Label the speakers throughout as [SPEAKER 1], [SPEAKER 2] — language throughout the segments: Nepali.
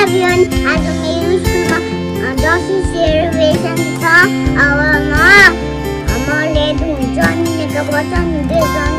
[SPEAKER 1] एभ्रिवान आज मेरो स्कुलमा दसैँ सेलिब्रेसन छ अब म म लेट हुन्छ अनि मेकअप गर्छ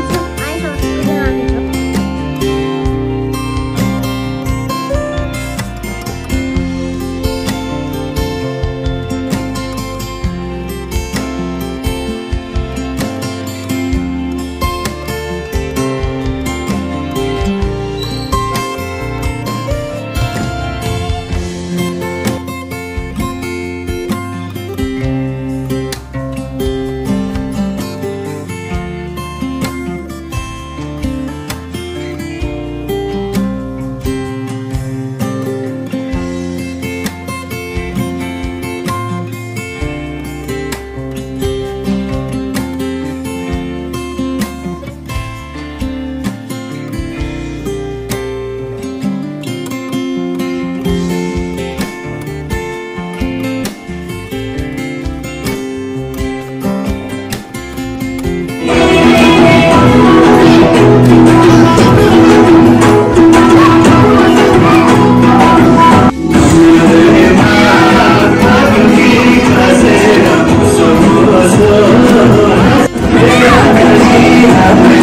[SPEAKER 1] Yeah.